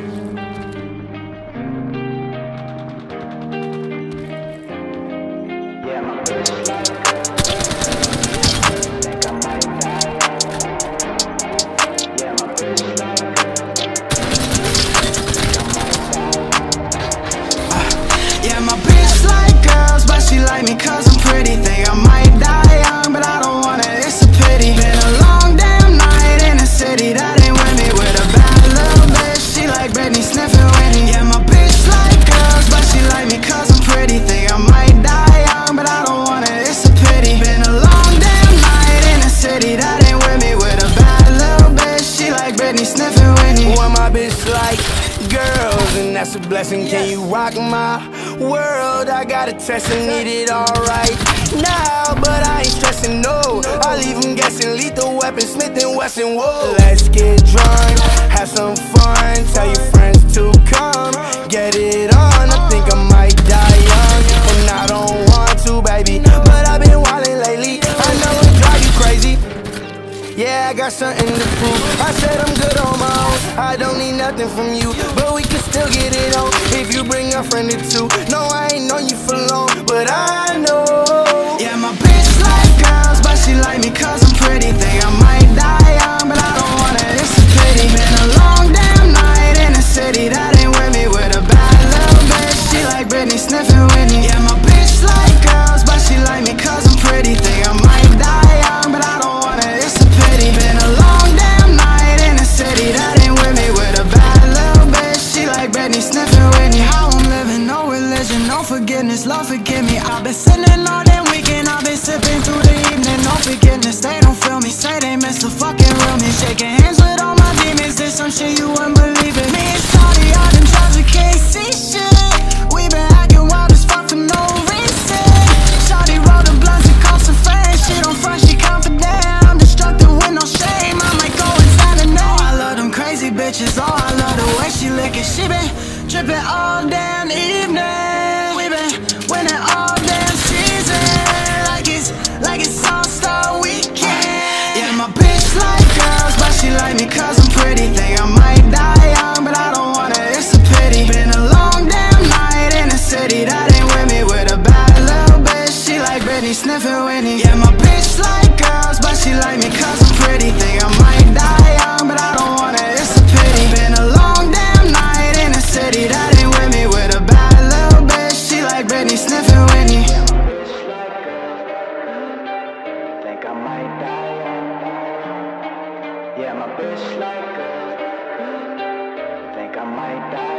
Yeah, my bitch like girls, but she like me cause I'm pretty, think I'm had me sniffing when Yeah, my bitch like girls, but she like me cause I'm pretty. Think I might die young, but I don't want it, it's a pity. Been a long damn night in a city that ain't with me With a bad little bitch, she like Britney sniffing Whitney What my bitch like girls, and that's a blessing. Can you rock my world? I got a test and need it all right now But I ain't stressing, no. I leave them guessing, lethal weapon, Smith & Wesson, whoa. Let's get drunk, have some fun, tell your friends to come, get it on. I think I might die young, and I don't want to, baby. But I've been wildin' lately. I know it drive you crazy. Yeah, I got something to prove. I said I'm good on my own. I don't need nothing from you, but we can still get it on if you bring a friend or two. Forgiveness, Lord forgive me. I've been sinning all damn weekend, I've been sipping through the evening, no forgiveness. They don't feel me, say they miss the fucking real me. Shaking hands with all my demons, this some shit you wouldn't believe it. Me and Shawty out in drugs, can't see shit. We been acting wild as fuck for no reason. Shawty rolled the blunts and called some friends. She don't front, she confident. I'm destructive with no shame. I might go inside and know oh, I love them crazy bitches. Oh, I love the way she lick it. She been dripping all damn evening. Like me cause I'm pretty. Think I might die young, but I don't wanna, it's a pity. Been a long damn night in the city that ain't with me with a bad little bitch. She like Britney sniffing Whitney. Yeah, my bitch like girls, but she like me cause I'm pretty. Think I might die young, but I don't wanna, it's a pity. Been a long damn night in the city that ain't with me with a bad little bitch. She like Britney sniffing Whitney. Think I might die like her. Think I might die